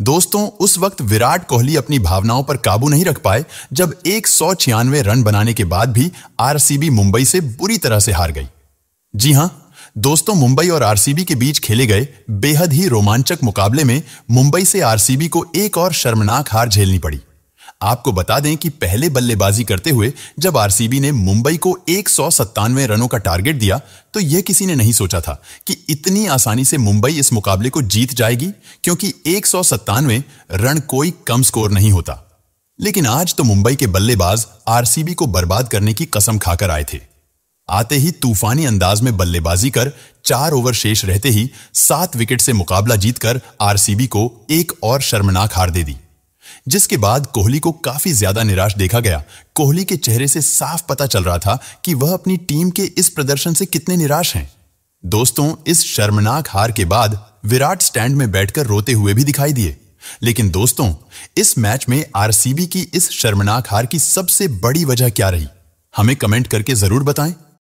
दोस्तों, उस वक्त विराट कोहली अपनी भावनाओं पर काबू नहीं रख पाए, जब एक सौ छियानवे रन बनाने के बाद भी आरसीबी मुंबई से बुरी तरह से हार गई। जी हाँ, दोस्तों, मुंबई और आरसीबी के बीच खेले गए बेहद ही रोमांचक मुकाबले में मुंबई से आरसीबी को एक और शर्मनाक हार झेलनी पड़ी। आपको बता दें कि पहले बल्लेबाजी करते हुए, जब आरसीबी ने मुंबई को एक सौ सत्तानवे रनों का टारगेट दिया तो यह किसी ने नहीं सोचा था कि इतनी आसानी से मुंबई इस मुकाबले को जीत जाएगी, क्योंकि एक सौ सत्तानवे रन कोई कम स्कोर नहीं होता। लेकिन आज तो मुंबई के बल्लेबाज आरसीबी को बर्बाद करने की कसम खाकर आए थे। आते ही तूफानी अंदाज में बल्लेबाजी कर चार ओवर शेष रहते ही सात विकेट से मुकाबला जीतकर आरसीबी को एक और शर्मनाक हार दे दी। जिसके बाद कोहली को काफ़ी ज़्यादा निराश देखा गया। कोहली के चेहरे से साफ़ पता चल रहा था कि वह अपनी टीम के इस प्रदर्शन से कितने निराश हैं। दोस्तों, इस शर्मनाक हार के बाद विराट स्टैंड में बैठकर रोते हुए भी दिखाई दिए। लेकिन दोस्तों, इस मैच में आरसीबी की इस शर्मनाक हार की सबसे बड़ी वजह क्या रही? हमें कमेंट करके ज़रूर बताएँ।